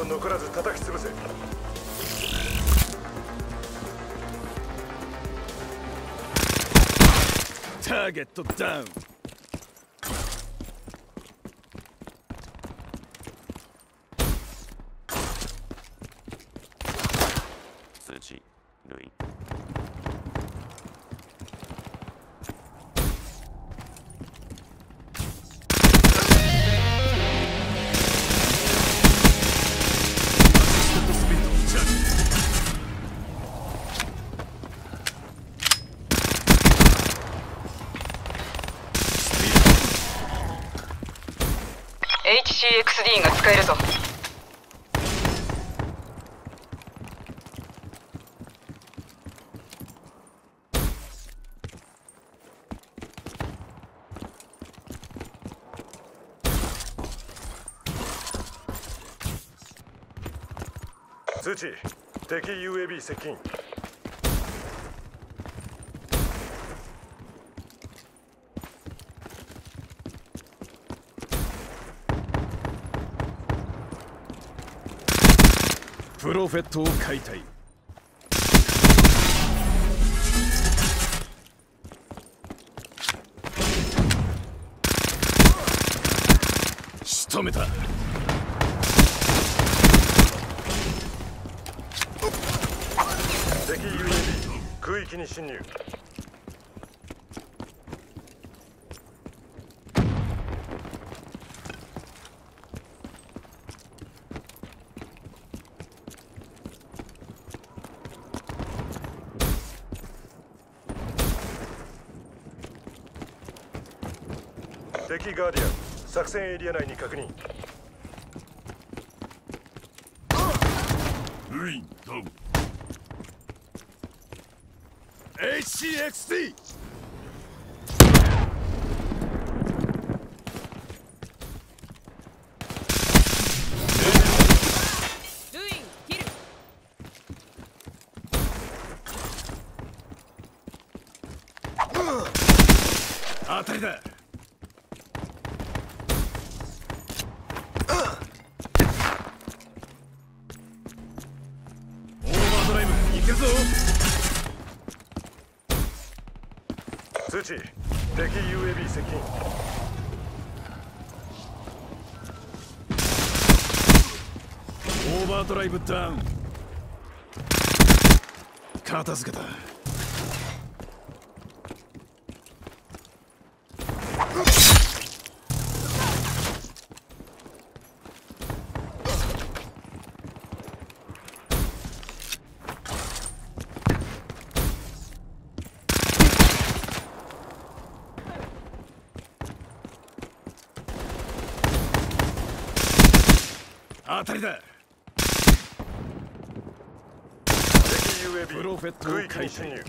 を残らず叩き潰せ。ターゲットダウン CXD が使えるぞ。通知敵 UAB 接近。プロフェットを解体。仕留めた。敵 UAB 空域に侵入。敵ガーディアン作戦エリア内に確認。ルインダウン HCXD たりだけるぞ。通知敵 UAB 接近。オーバードライブダウン。片付けた。当たりだ。プロフェットを解体。に侵入ル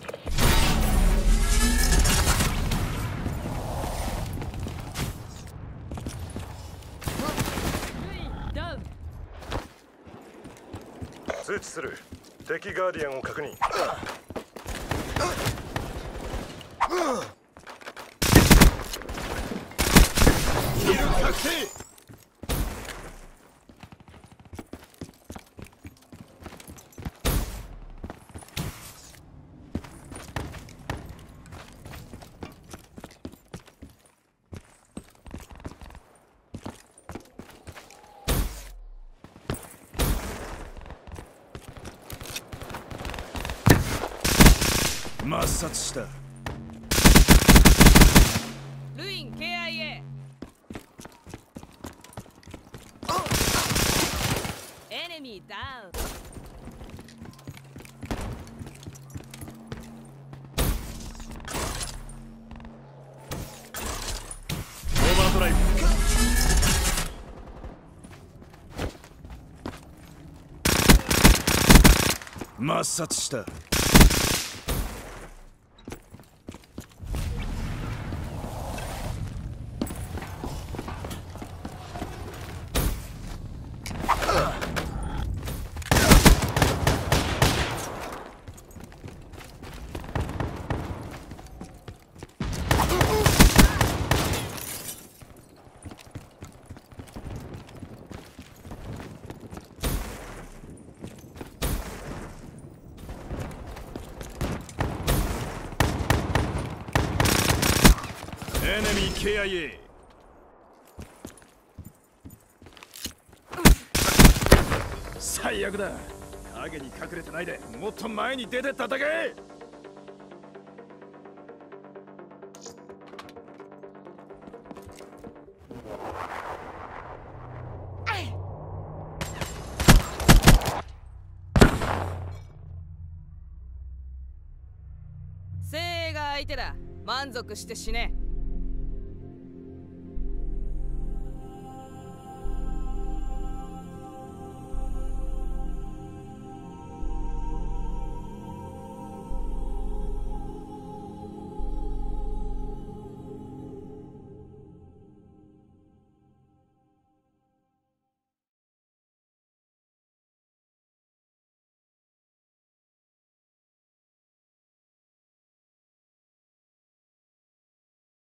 インダウン通知する。敵ガーディアンを確認。確定抹殺した。ルイン KIA エネミーダウン。オーバードライブ。抹殺したエネミー KIA 最悪だ影に隠れてないでもっと前に出て戦え精鋭が相手だ満足して死ね